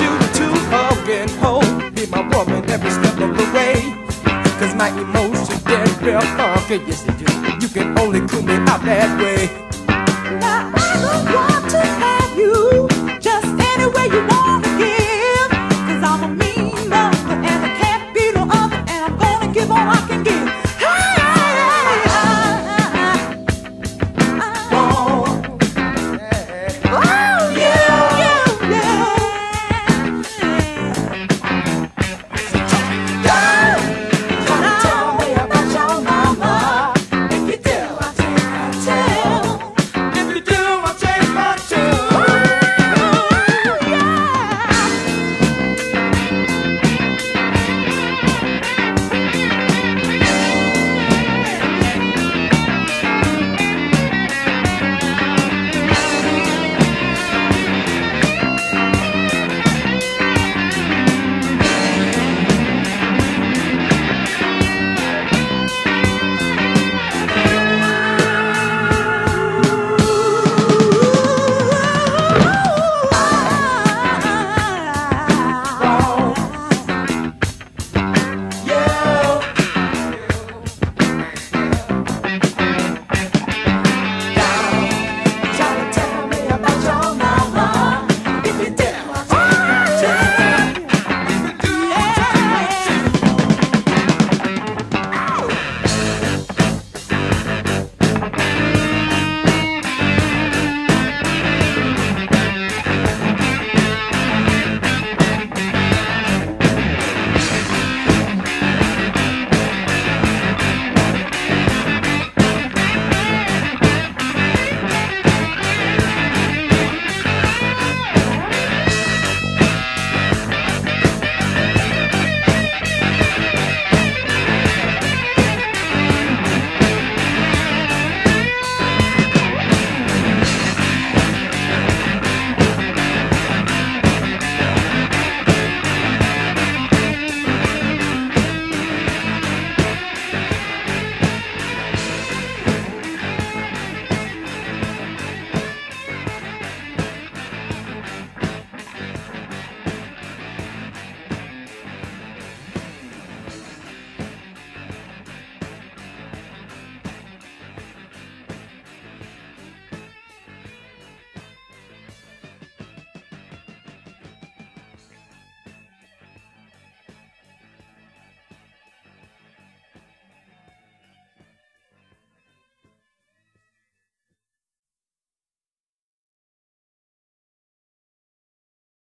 you to hug and hold. Be my woman every step of the way. Cause my emotions, they're real funky. Yes, they do. You can only cool me out that way. Now I don't want to have you just any way you want.